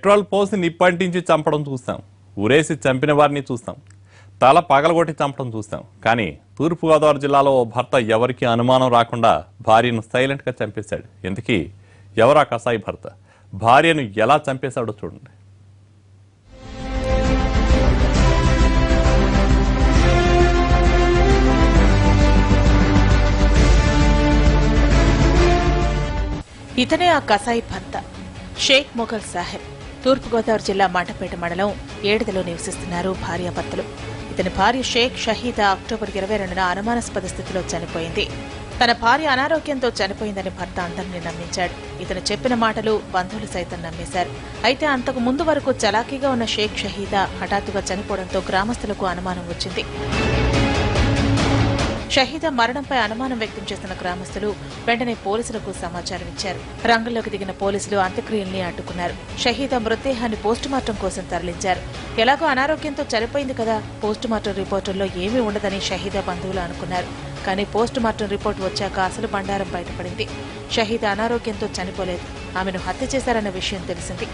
Petrol పోసి నిప్పంటించి చంపడం చూస్తాం. ఉరేసి చంపిన వారిని చూస్తాం. తల పగలగొట్టి చంపడం చూస్తాం. కానీ తూర్పుగోదావరి జిల్లాలో ఓ భర్త ఎవరికి అనుమానం రాకుండా భార్యను సైలెంట్గా చంపేశాడు. ఎందుకీ ఎవరా కసాయి భర్త? భార్యను ఎలా చంపేశాడో చూడండి. ఇతనే ఆ కసాయి భర్త షేక్ మొఘల్ సాహెబ్. తూర్పుగోదావరి జిల్లా మాటపేట మండలం ఏడుదలో నివసిస్తున్నారు భార్యాభర్తలు. ఇతని భార్య షేక్ షహీదా అక్టోబర్ ఇరవై రెండున అనుమానాస్పద స్థితిలో చనిపోయింది. తన భార్య అనారోగ్యంతో చనిపోయిందని భర్త అందరినీ నమ్మించాడు. ఇతను చెప్పిన మాటలు బంధువులు సైతం నమ్మేశారు. అయితే అంతకు ముందు వరకు చలాకీగా ఉన్న షేక్ షహీదా హఠాత్తుగా చనిపోవడంతో గ్రామస్తులకు అనుమానం వచ్చింది. షహీద మరణంపై అనుమానం వ్యక్తం చేస్తున్న గ్రామస్తులు వెంటనే పోలీసులకు సమాచారం ఇచ్చారు. రంగంలోకి దిగిన పోలీసులు అంత్యక్రియల్ని అడ్డుకున్నారు షహీద మృతదేహాన్ని పోస్టుమార్టం కోసం తరలించారు. ఎలాగో అనారోగ్యంతో చనిపోయింది కదా పోస్టుమార్టం రిపోర్టుల్లో ఏమీ ఉండదని షహీద బంధువులు అనుకున్నారు. కానీ పోస్టుమార్టం రిపోర్ట్ వచ్చాక అసలు బండారం బయటపడింది. షహీద అనారోగ్యంతో చనిపోలేదు. ఆమెను హత్య చేశారన్న విషయం తెలిసింది.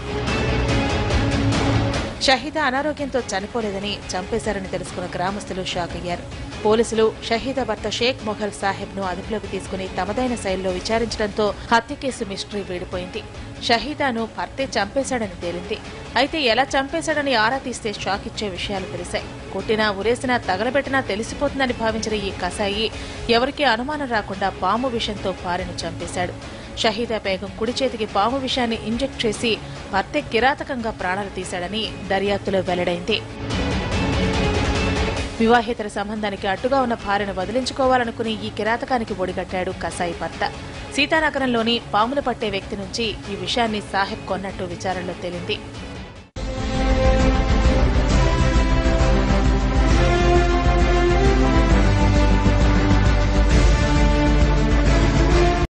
షహీదా అనారోగ్యంతో చనిపోలేదని చంపేశారని తెలుసుకున్న గ్రామస్తులు షాక్ అయ్యారు. పోలీసులు షహీద భర్త షేక్ మొఘల్ సాహెబ్ను అదుపులోకి తీసుకుని తమదైన శైలిలో విచారించడంతో హత్య కేసు మిస్టరీ వీడిపోయింది. షహీదాను భర్తే చంపేశాడని తేలింది. అయితే ఎలా చంపేశాడని ఆరా తీస్తే షాక్ ఇచ్చే విషయాలు తెలిసాయి. కొట్టినా ఉరేసినా తగలబెట్టినా తెలిసిపోతుందని భావించిన ఈ కసాయి ఎవరికీ అనుమానం రాకుండా పాము విషంతో భార్యను చంపేశాడు. షహీదా బేగం కుడి చేతికి పాము విషాన్ని ఇంజెక్ట్ చేసి భర్తే కిరాతకంగా ప్రాణాలు తీశాడని దర్యాప్తులో వెల్లడైంది. వివాహేతర సంబంధానికి అట్టుగా ఉన్న భార్యను వదిలించుకోవాలనుకుని ఈ కిరాతకానికి ఒడిగట్టాడు కసాయి భర్త. సీతానగరంలోని పాములు పట్టే వ్యక్తి నుంచి ఈ విషయాన్ని సాహెబ్ కొన్నట్టు విచారణలో తేలింది.